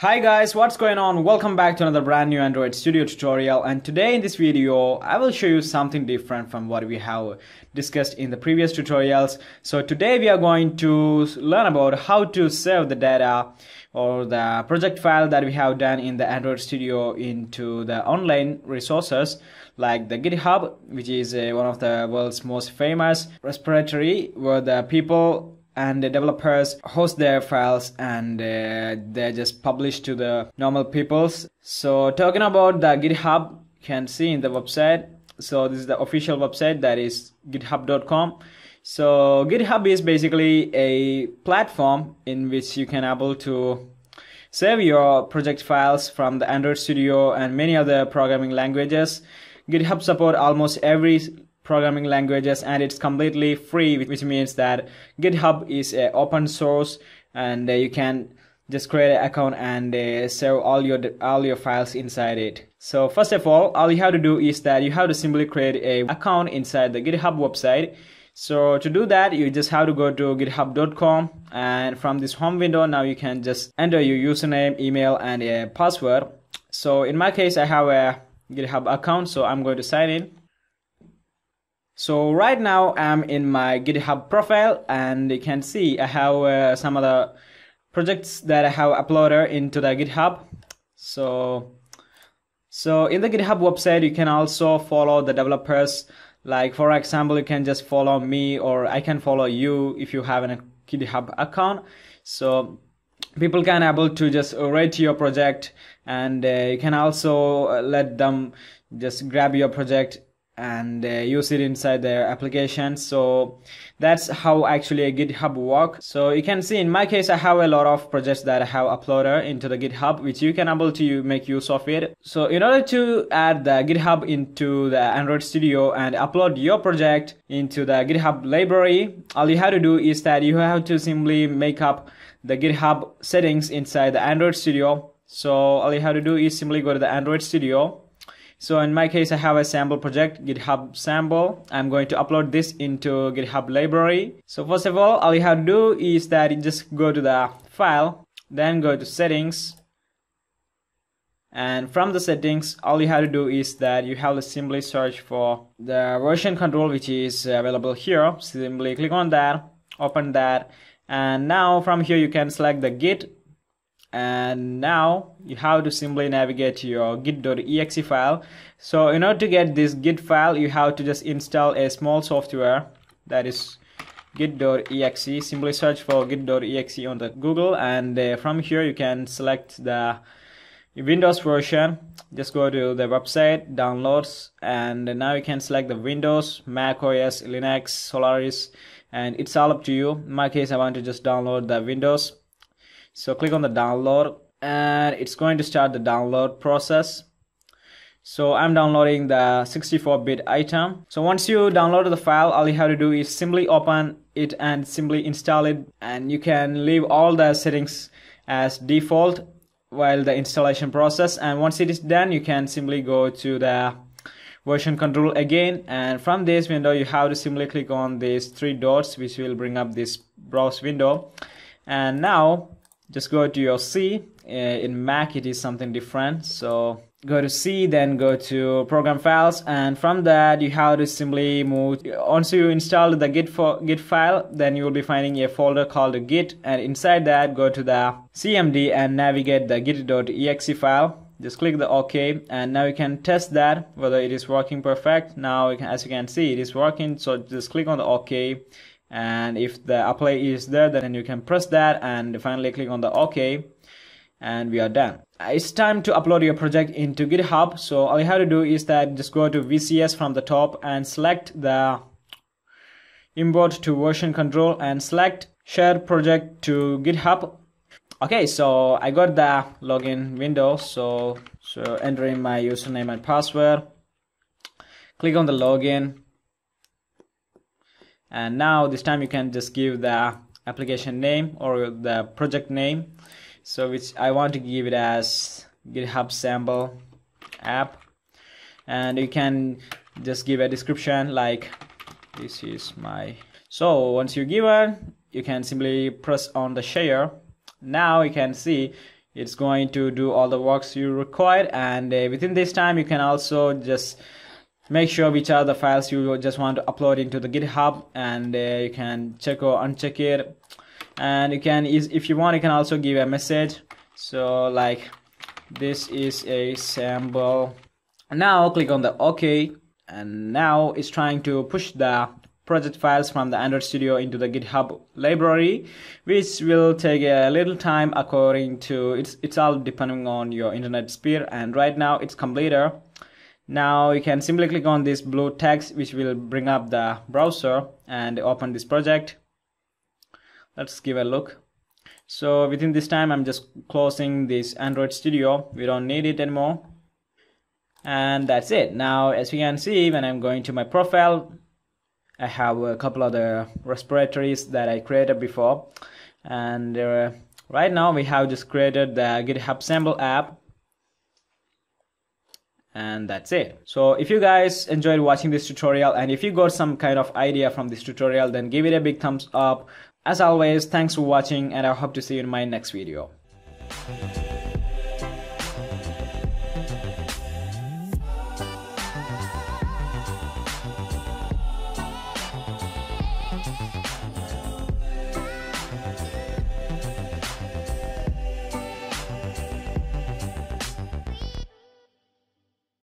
Hi guys, what's going on? Welcome back to another brand new Android Studio tutorial and today in this video I will show you something different from what we have discussed in the previous tutorials. So today we are going to learn about how to save the data or the project file that we have done in the Android Studio into the online resources like the GitHub which is uh, one of the world's most famous repository where the people and the developers host their files and uh, they just publish to the normal peoples. So talking about the github you can see in the website. So this is the official website that is github.com so github is basically a platform in which you can able to save your project files from the android studio and many other programming languages. Github support almost every programming languages and it's completely free which means that github is uh, open source and uh, you can just create an account and uh, save all your all your files inside it. So first of all all you have to do is that you have to simply create a account inside the github website. So to do that you just have to go to github.com and from this home window now you can just enter your username email and a password. So in my case i have a github account so i'm going to sign in so right now I'm in my GitHub profile and you can see I have uh, some of the projects that I have uploaded into the GitHub. So, so in the GitHub website, you can also follow the developers. Like for example, you can just follow me or I can follow you if you have a GitHub account. So people can able to just rate your project and uh, you can also let them just grab your project and uh, use it inside their application. So that's how actually a github works so you can see in my case i have a lot of projects that i have uploaded into the github which you can able to make use of it. So in order to add the github into the android studio and upload your project into the github library all you have to do is that you have to simply make up the github settings inside the android studio. So all you have to do is simply go to the android studio so in my case, I have a sample project, GitHub sample. I'm going to upload this into GitHub library. So first of all, all you have to do is that you just go to the file, then go to settings. And from the settings, all you have to do is that you have to simply search for the version control, which is available here. Simply click on that, open that. And now from here, you can select the Git and now you have to simply navigate to your git.exe file. So in order to get this git file you have to just install a small software that is git.exe simply search for git.exe on the google and uh, from here you can select the windows version. Just go to the website downloads and now you can select the windows mac os linux solaris and it's all up to you. In my case i want to just download the windows so click on the download and it's going to start the download process. So i'm downloading the 64-bit item. So once you download the file all you have to do is simply open it and simply install it. And you can leave all the settings as default while the installation process. And once it is done you can simply go to the version control again. And from this window you have to simply click on these three dots which will bring up this browse window. And now just go to your C. Uh, in Mac it is something different. So go to C then go to program files and from that you have to simply move once you install the git for git file then you will be finding a folder called git and inside that go to the cmd and navigate the git.exe file. Just click the ok and now you can test that whether it is working perfect. Now as you can see it is working so just click on the ok and if the apply is there then you can press that and finally click on the ok and we are done. Uh, it's time to upload your project into github. So all you have to do is that just go to vcs from the top and select the import to version control and select share project to github. Okay so i got the login window. So so entering my username and password. Click on the login and now this time you can just give the application name or the project name. So which I want to give it as github sample app. And you can just give a description like this is my so once you give it you can simply press on the share. Now you can see it's going to do all the works you require and uh, within this time you can also just make sure which are the files you just want to upload into the github and uh, you can check or uncheck it and you can if you want you can also give a message so like this is a sample now click on the ok and now it's trying to push the project files from the Android Studio into the GitHub library, which will take a little time according to it's it's all depending on your internet speed. And right now it's completed. Now you can simply click on this blue text, which will bring up the browser and open this project. Let's give a look. So within this time, I'm just closing this Android Studio. We don't need it anymore. And that's it. Now, as you can see, when I'm going to my profile, I have a couple of the repositories that I created before and uh, right now we have just created the github sample app and that's it. So if you guys enjoyed watching this tutorial and if you got some kind of idea from this tutorial then give it a big thumbs up. As always thanks for watching and i hope to see you in my next video